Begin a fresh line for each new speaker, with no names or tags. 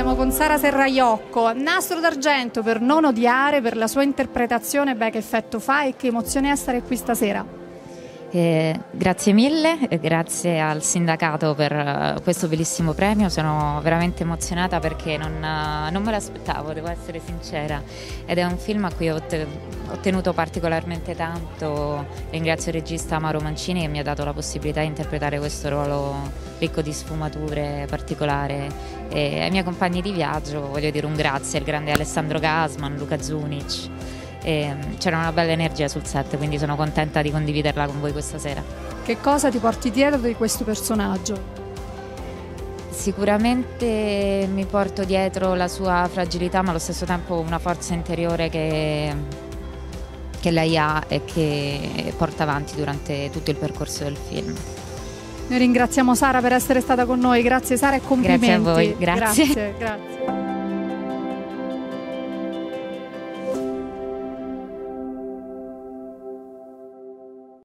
Siamo con Sara Serraiocco, nastro d'argento per non odiare, per la sua interpretazione, beh che effetto fa e che emozione essere qui stasera.
Eh, grazie mille, grazie al sindacato per uh, questo bellissimo premio, sono veramente emozionata perché non, uh, non, me l'aspettavo, devo essere sincera, ed è un film a cui ho, te- ho, tenuto particolarmente tanto, ringrazio il regista Mauro Mancini che mi ha dato la possibilità di interpretare questo ruolo ricco di sfumature particolare. E ai miei compagni di viaggio voglio dire un grazie al grande Alessandro Gasman, Luca Zunic e mm, c'era una bella energia sul set, quindi sono contenta di condividerla con voi questa sera.
Che cosa ti porti dietro di questo personaggio?
Sicuramente mi porto dietro la sua fragilità, ma allo stesso tempo una forza interiore che, che lei ha e che porta avanti durante tutto il percorso del film.
Noi ringraziamo Sara per essere stata con noi, grazie Sara e complimenti.
Grazie a voi, grazie.
grazie, grazie.